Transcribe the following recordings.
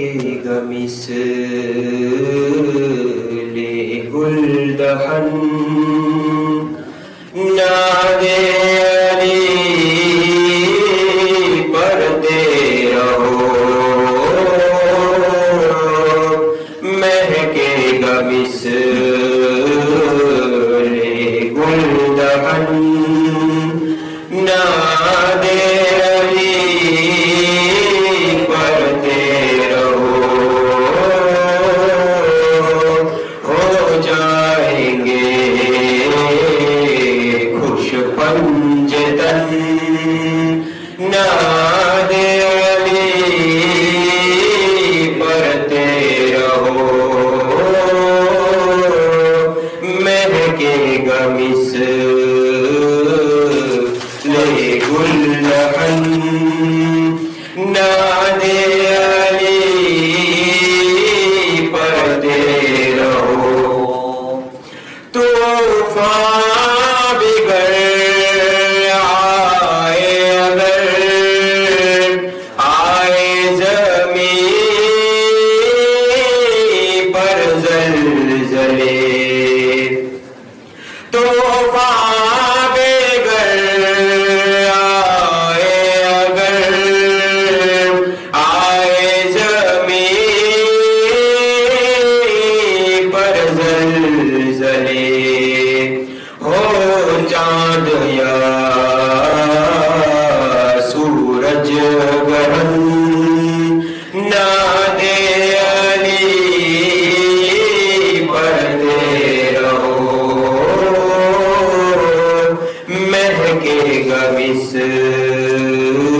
گے گا مثل گلدہن know Guru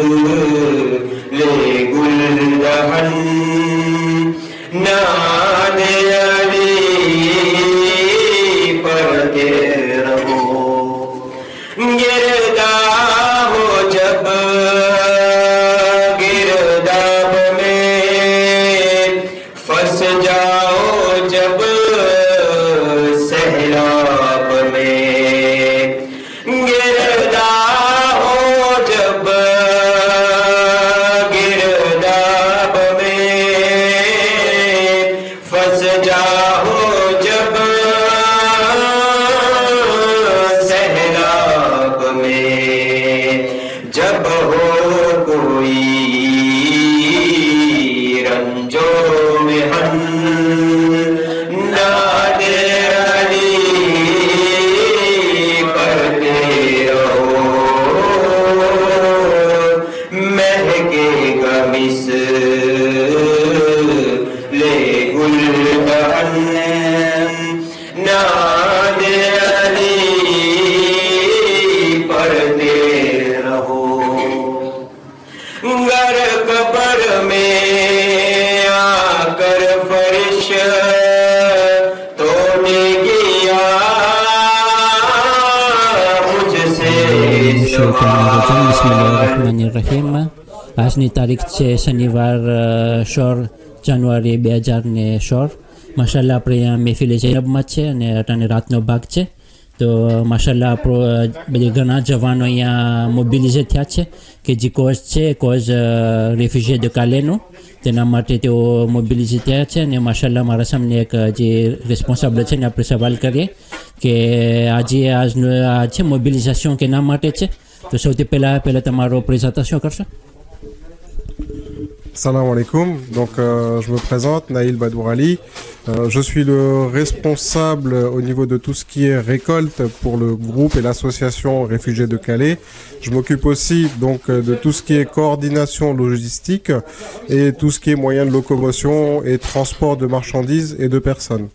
બિસ્મિલ્લાહિર્રહમાનિર્રહીમ આજની તારીખ છે શનિવાર સોળ જાન્યુઆરી બે હજાર ને સોળ આપણે અહીંયા મહેફિલે જૈનબમાં છે અને અટાને રાતનો ભાગ છે તો માશાલ્લાહ આપણો બધા ઘણા જવાનો અહીંયા મોબિલાઇઝ થયા છે કે જે કોઝ છે કોઝ રેફ્યુજી કાલેનું તેના માટે તેઓ મોબિલાઇઝ થયા છે અને માશાલ્લાહ મારા સામે એક જે રિસ્પોન્સિબલ છે ને આપણે સવાલ કરીએ કે આજે આજનું આ છે મોબિલાઇઝેશન કેના માટે છે? તો સૌથી પહેલાં પહેલાં તમારો પ્રેઝન્ટેશન કરશો? Salam alaikum. Donc, euh, je me présente, Naïl Badourali. Euh, je suis le responsable au niveau de tout ce qui est récolte pour le groupe et l'association Réfugiés de Calais. Je m'occupe aussi donc euh, de tout ce qui est coordination logistique et tout ce qui est moyens de locomotion et transport de marchandises et de personnes.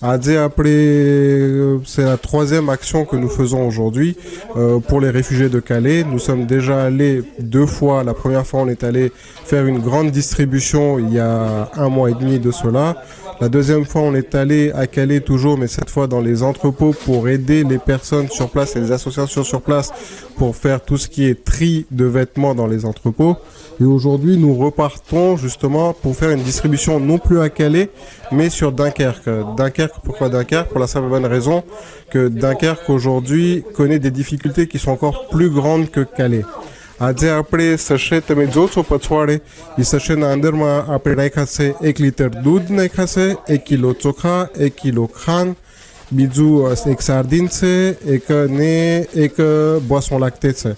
Adé appelé, euh, c'est la troisième action que nous faisons aujourd'hui euh, pour les réfugiés de Calais. Nous sommes déjà allés deux fois. La première fois, on est allé faire une grande distribution il y a un mois et demi de cela. La deuxième fois, on est allé à Calais toujours, mais cette fois dans les entrepôts pour aider les personnes sur place et les associations sur place pour faire tout ce qui est tri de vêtements dans les entrepôts. Et aujourd'hui, nous repartons justement pour faire une distribution non plus à Calais, mais sur Dunkerque. Dunkerque, pourquoi Dunkerque? Pour la simple et bonne raison que Dunkerque aujourd'hui connaît des difficultés qui sont encore plus grandes que Calais. આજે આપણે સશે તમે જોશો પછવાડે એ સશેના અંદરમાં આપણે રાખ્યા છે એક લીટર દૂધ નાખ્યા છે એક કિલો ચોખા એક કિલો ખાંડ બીજું અ, એક સાર્દીન છે એક ને એક બોisson lactée છે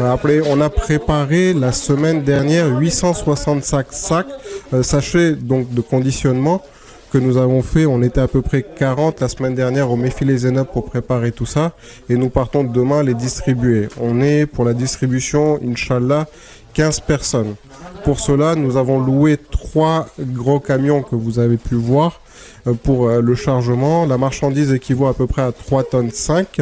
Après, on a préparé la semaine dernière 865 sacs, euh, sachets donc de conditionnement que nous avons fait. On était à peu près 40 la semaine dernière au Méfilé Zenab pour préparer tout ça. Et nous partons demain les distribuer. On est pour la distribution, Inch'Allah, 15 personnes. Pour cela, nous avons loué trois gros camions que vous avez pu voir euh, pour euh, le chargement. La marchandise équivaut à peu près à 3 tonnes 5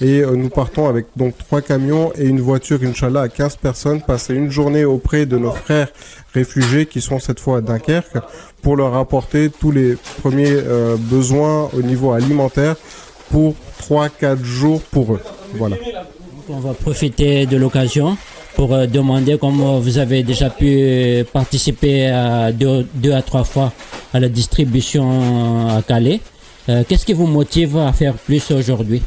et euh, nous partons avec donc trois camions et une voiture Inch'Allah à 15 personnes passer une journée auprès de nos frères réfugiés qui sont cette fois à Dunkerque pour leur apporter tous les premiers euh, besoins au niveau alimentaire pour 3-4 jours pour eux. Voilà. On va profiter de l'occasion pour euh, demander, comme euh, vous avez déjà pu participer à deux, deux à trois fois à la distribution à Calais, euh, qu'est-ce qui vous motive à faire plus aujourd'hui?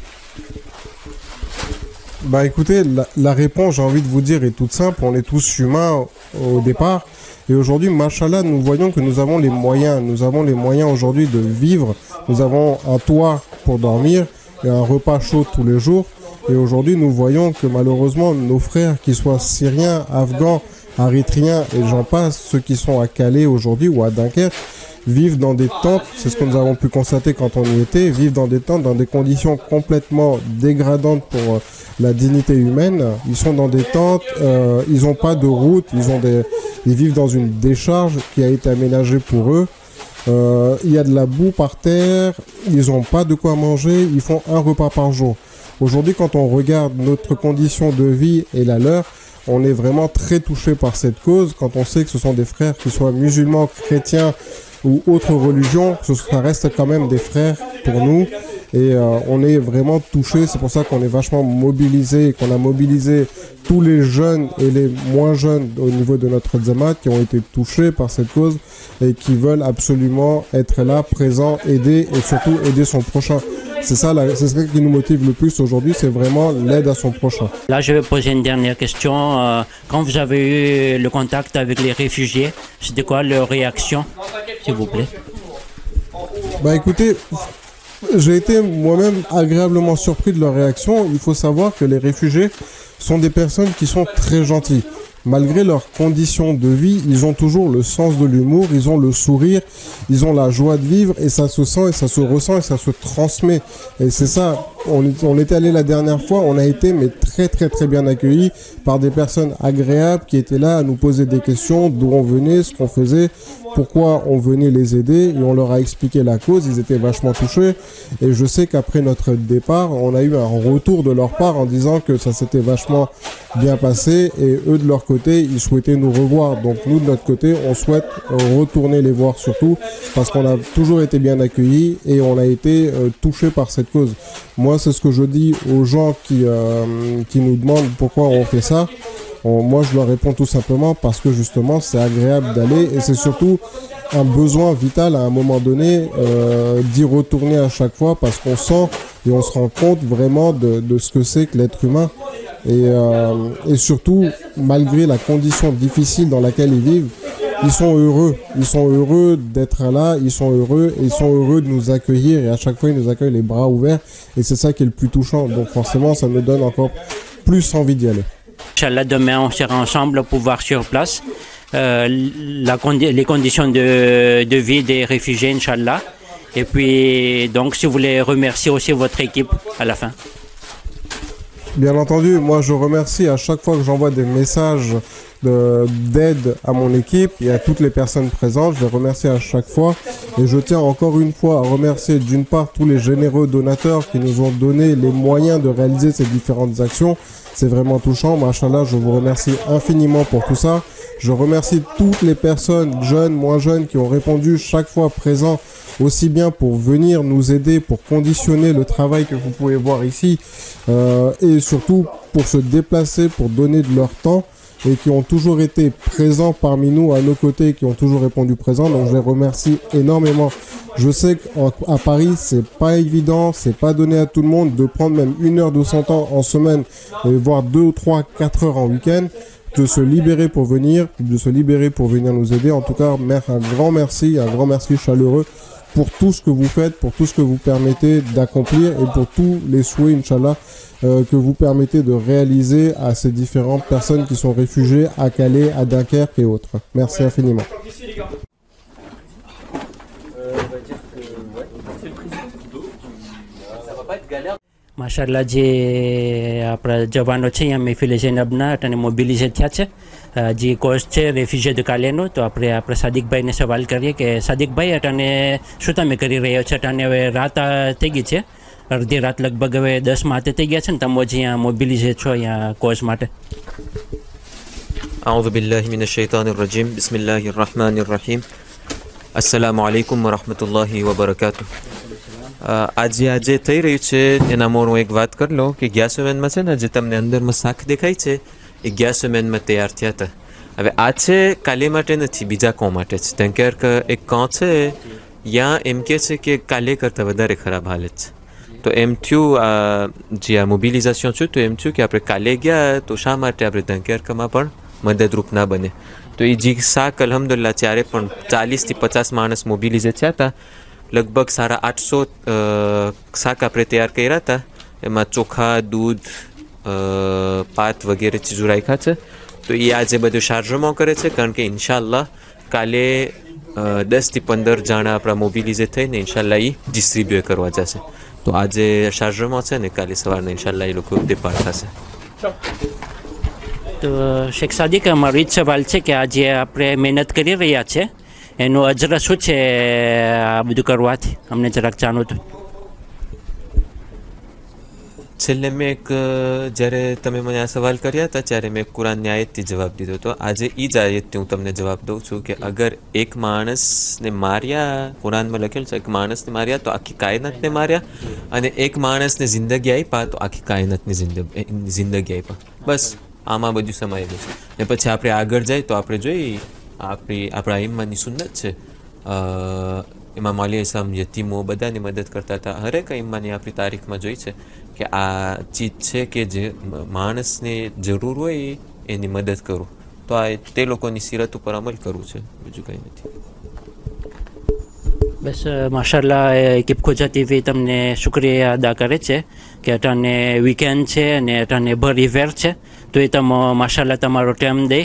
Bah écoutez, la, la réponse, j'ai envie de vous dire, est toute simple. On est tous humains au départ. Et aujourd'hui, machallah, nous voyons que nous avons les moyens. Nous avons les moyens aujourd'hui de vivre. Nous avons un toit pour dormir et un repas chaud tous les jours. Et aujourd'hui, nous voyons que malheureusement, nos frères, qu'ils soient syriens, afghans, érythréens et j'en passe, ceux qui sont à Calais aujourd'hui ou à Dunkerque, vivent dans des tentes, c'est ce que nous avons pu constater quand on y était, vivent dans des tentes dans des conditions complètement dégradantes pour euh, la dignité humaine. Ils sont dans des tentes, euh, ils n'ont pas de route, ils, ont des, ils vivent dans une décharge qui a été aménagée pour eux. Euh, il y a de la boue par terre, ils n'ont pas de quoi manger, ils font un repas par jour. Aujourd'hui, quand on regarde notre condition de vie et la leur, on est vraiment très touché par cette cause quand on sait que ce sont des frères qui soient musulmans, chrétiens ou autres religions, ça reste quand même des frères pour nous et euh, on est vraiment touché. C'est pour ça qu'on est vachement mobilisé, qu'on a mobilisé tous les jeunes et les moins jeunes au niveau de notre Zamat qui ont été touchés par cette cause et qui veulent absolument être là, présents, aider et surtout aider son prochain. C'est ça, c'est ce qui nous motive le plus aujourd'hui, c'est vraiment l'aide à son prochain. Là, je vais poser une dernière question. Euh, Quand vous avez eu le contact avec les réfugiés, c'était quoi leur réaction, s'il vous plaît? Bah écoutez, j'ai été moi-même agréablement surpris de leur réaction. Il faut savoir que les réfugiés sont des personnes qui sont très gentilles. Malgré leurs conditions de vie, ils ont toujours le sens de l'humour, ils ont le sourire, ils ont la joie de vivre et ça se sent et ça se ressent et ça se transmet. Et c'est ça, on, on était allé la dernière fois, on a été mais très très très bien accueillis par des personnes agréables qui étaient là à nous poser des questions, d'où on venait, ce qu'on faisait, pourquoi on venait les aider et on leur a expliqué la cause, ils étaient vachement touchés et je sais qu'après notre départ, on a eu un retour de leur part en disant que ça s'était vachement bien passé et eux de leur côté, ils souhaitaient nous revoir. Donc nous de notre côté, on souhaite retourner les voir surtout parce qu'on a toujours été bien accueillis et on a été euh, touchés par cette cause. Moi, c'est ce que je dis aux gens qui, euh, qui nous demandent pourquoi on fait ça. Moi, je leur réponds tout simplement parce que justement, c'est agréable d'aller et c'est surtout un besoin vital à un moment donné euh, d'y retourner à chaque fois parce qu'on sent et on se rend compte vraiment de, de ce que c'est que l'être humain et, euh, et surtout malgré la condition difficile dans laquelle ils vivent ils sont heureux. Ils sont heureux d'être là. Ils sont heureux. Et ils sont heureux de nous accueillir. Et à chaque fois ils nous accueillent les bras ouverts. Et c'est ça qui est le plus touchant. Donc forcément ça me donne encore plus envie d'y aller. Inch'Allah, demain, on sera ensemble pour voir sur place euh, les conditions de, de vie des réfugiés, Inch'Allah. Et puis, donc, si vous voulez remercier aussi votre équipe à la fin. Bien entendu, moi je remercie à chaque fois que j'envoie des messages de- d'aide à mon équipe et à toutes les personnes présentes. Je les remercie à chaque fois. Et je tiens encore une fois à remercier d'une part tous les généreux donateurs qui nous ont donné les moyens de réaliser ces différentes actions. C'est vraiment touchant. Machallah, je vous remercie infiniment pour tout ça. Je remercie toutes les personnes, jeunes, moins jeunes, qui ont répondu chaque fois présents aussi bien pour venir nous aider, pour conditionner le travail que vous pouvez voir ici, euh, et surtout pour se déplacer, pour donner de leur temps, et qui ont toujours été présents parmi nous, à nos côtés, qui ont toujours répondu présent. Donc je les remercie énormément Je sais qu'à Paris, c'est pas évident, c'est pas donné à tout le monde de prendre même une heure de son temps en semaine, et voire deux, trois, quatre heures en week-end, de se libérer pour venir, de se libérer pour venir nous aider. En tout cas, un grand merci, un grand merci chaleureux pour tout ce que vous faites, pour tout ce que vous permettez d'accomplir et pour tous les souhaits, Inch'Allah, euh, que vous permettez de réaliser à ces différentes personnes qui sont réfugiées à Calais, à Dunkerque et autres. Merci infiniment. માશાલ્લાહ જે આપણા જવાનો છે અહીંયા મહેફિલ જૈનબના અને મોબિલિઝેટ થયા છે અ, જે કોર્સ છે રેફ્યુજી દ કાલેનો તો આપણે આપણે સાદિકભાઈને સવાલ કરીએ કે સાદિકભાઈ અટાને શું તમે કરી રહ્યો છો અટાને હવે રાત અ, થઈ ગઈ છે અડધી રાત લગભગ હવે દસ માથે થઈ ગયા છે ને તમે જે અહીંયા મોબિલિઝેટ છો અહીંયા કોર્સ માટે أعوذ بالله من الشيطان الرجيم بسم الله الرحمن الرحيم السلام عليكم ورحمة الله وبركاته અ, આજે આજે થઈ રહ્યું છે એના મોર હું એક વાત કરી લઉં કે ગેસોમેનમાં છે ને જે તમને અંદરમાં શાખ દેખાય છે એ ગેસોમેનમાં તૈયાર થયા હતા હવે આ છે કાલે માટે નથી બીજા કો માટે છે તેમ કે એક કો છે યા એમ કે છે કે કાલે કરતાં વધારે ખરાબ હાલત છે તો એમ થયું જે આ મોબિલાઇઝેશન છું તો એમ થયું કે આપણે કાલે ગયા તો શા માટે આપણે ધંકેરકમાં પણ મદદરૂપ ના બને તો એ જી શાક અલહમદુલ્લા ત્યારે પણ ચાલીસથી પચાસ માણસ મોબિલાઇઝ થયા હતા લગભગ સારા આઠસો શાક આપણે તૈયાર કર્યા હતા. એમાં ચોખા, દૂધ પાત વગેરે ચીજો રાખ્યા છે. તો એ આજે બધું શારજમાં કરે છે, કારણ કે ઇન્શાલ્લાહ કાલે દસથી પંદર જણા આપણા મોબિલીઝે થઈને ઇન્શાલ્લાહ એ ડિસ્ટ્રીબ્યુટ કરવા જશે. તો આજે શારજમાં છે ને કાલે સવારના ઇન્શાલ્લાહ એ લોકો દેપાર થશે. તો શેખ સાદિક, અમારો એ જ સવાલ છે કે આજે આપણે મહેનત કરી રહ્યા છે. એનું અજર શું છે, આ બધું કરવાથી? અમને જરાક જાણવું હતું છેલ્લે મેં એક, જ્યારે તમે મને આ સવાલ કર્યા હતા, ત્યારે મેં કુરાનની આયતથી જવાબ દીધો હતો. આજે એ જ આયતથી હું તમને જવાબ દઉં છું કે અગર એક માણસને માર્યા, કુરાનમાં લખેલું છે, એક માણસને માર્યા, તો આખી કાયનાતને માર્યા અને એક માણસને જિંદગી આપ્યા તો આખી કાયનાતની જિંદગી આપ્યા બસ, આમાં બધું સમાયેલું છે. ને પછી આપણે આગળ જાય તો આપણે જોઈએ આપણી આપણા ઈમ્માની સુન્નત છે ઇમામ અલી ઇસ્લામ યતીમો બધાની મદદ કરતા હતા હરેક ઇમ્માની આપણી તારીખમાં જોઈ છે કે આ ચીજ છે કે જે માણસને જરૂર હોય એની મદદ કરું તો આ તે લોકોની સિરત ઉપર અમલ કરવું છે બીજું કંઈ નથી બસ માશાલ્લાહ કિપખોજા ટીવી તમને શુક્રિયા અદા કરે છે કે અટાને વીકેન્ડ છે અને અટાને ભર ઇવેર છે તો એ તમે માશાલ્લાહ તમારો ટાઈમ દે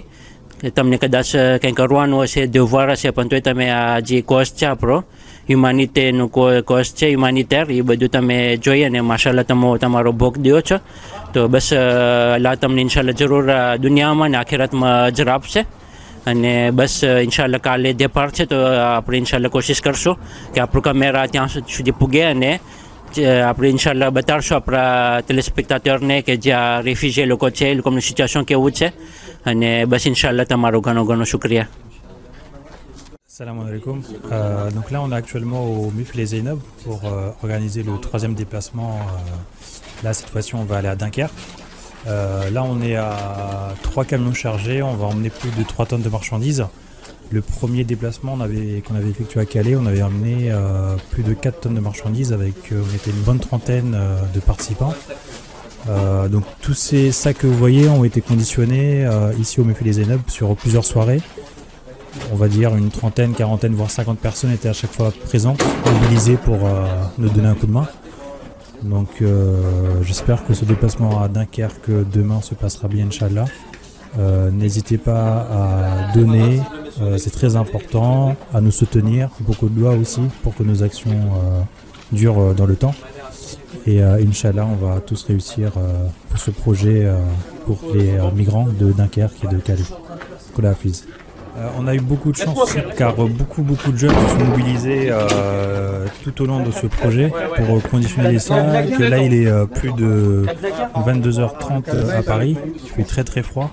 તમને કદાચ કંઈ કરવાનું હશે દેવવાર હશે પણ તોય તમે આ જે કોર્સ છે આપણો હ્યુમાનિટેનું કોર્સ છે હ્યુમાનિટેર એ બધું તમે જોઈએ અને માશાલ્લાહ તમે તમારો ભોગ દો છો તો બસ અલ્લાહ તમને ઇન્શાલ્લાહ જરૂર આ દુનિયામાં ને આખેરાતમાં અજર આપશે અને બસ ઇન્શાલ્લાહ કાલે દેપાર છે તો આપણે ઇન્શાલ્લાહ કોશિશ કરશું કે આપણું કેમેરા ત્યાં સુધી પૂગે અને જે આપણે ઇન્શાલ્લાહ બતાડશું આપણા ટેલિસ્પેક્ટાટરને કે જ્યાં રેફ્યુજી લોકો છે એ લોકોનું સિચ્યુએશન કેવું છે અને બસ ઇન્શાલ્લાહ તમારો ઘણો ઘણો શુક્રિયા Salam alaikum. Euh, donc là, on est actuellement au Mufle et Zainab pour euh, organiser le troisième déplacement. euh, là, cette fois-ci, on va aller à Dunkerque. Euh, là, on est à trois camions chargés. On va emmener plus de 3 tonnes de marchandises. Le premier déplacement on avait- qu'on avait effectué à Calais, on avait emmené euh, plus de 4 tonnes de marchandises avec euh, on était une bonne trentaine euh, de participants. Euh, donc tous ces sacs que vous voyez ont été conditionnés euh, ici au et Zainab sur plusieurs soirées on va dire une trentaine, quarantaine, voire 50 personnes étaient à chaque fois présentes, mobilisées pour euh, nous donner un coup de main. Donc j'espère que ce déplacement à Dunkerque demain se passera bien, Inch'Allah. N'hésitez pas à donner, c'est très important, à nous soutenir, beaucoup de doigts aussi pour que nos actions durent dans le temps. Et euh, Inch'Allah, on va tous réussir euh, pour ce projet euh, pour les euh, migrants de Dunkerque et de Calais. Euh, on a eu beaucoup de chance aussi, car beaucoup beaucoup de jeunes se sont mobilisés euh, tout au long de ce projet pour conditionner les sacs. Là, il est euh, plus de 22h30 à Paris. Il fait très très froid.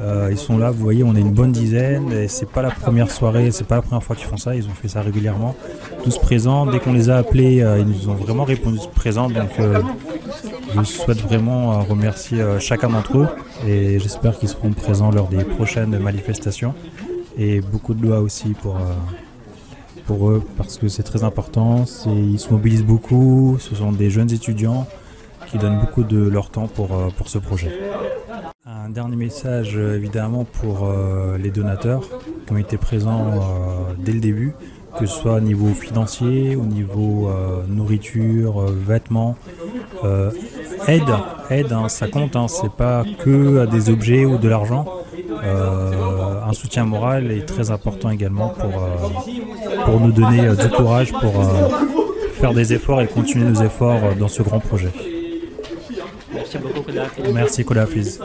Euh, ils sont là, vous voyez, on est une bonne dizaine. Et c'est pas la première soirée, c'est pas la première fois qu'ils font ça. Ils ont fait ça régulièrement, tous présents. Dès qu'on les a appelés, euh, ils nous ont vraiment répondu présents. Donc, euh, je souhaite vraiment remercier chacun d'entre eux et j'espère qu'ils seront présents lors des prochaines manifestations et beaucoup de doigts aussi pour, pour eux parce que c'est très important. Ils se mobilisent beaucoup. Ce sont des jeunes étudiants qui donnent beaucoup de leur temps pour, pour ce projet. Un dernier message euh, évidemment pour euh, les donateurs qui ont été présents euh, dès le début, que ce soit au niveau financier, au niveau euh, nourriture, vêtements. aide, aide, hein, ça compte, hein, c'est pas que à des objets ou de l'argent. Un soutien moral est très important également pour, pour nous donner du courage pour faire des efforts et continuer nos efforts dans ce grand projet. Merci beaucoup, Kodafi. Merci Kodafiz.